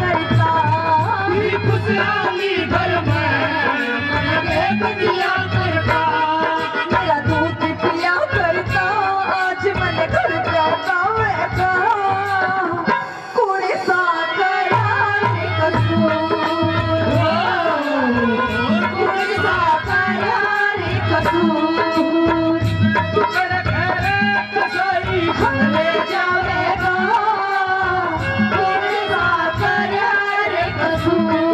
करता। कर Azul.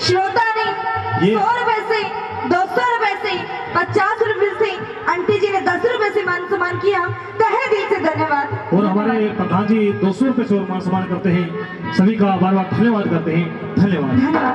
श्रोता ने सौ रुपए से दो सौ रुपए से पचास रुपए से आंटी जी ने दस रुपए से मान सम्मान किया तहे दिल से धन्यवाद। और हमारे प्रधान जी दो सौ रुपए से मान सम्मान करते हैं। सभी का बार बार धन्यवाद करते हैं। धन्यवाद। धन्यवाद।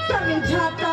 भाई समझाता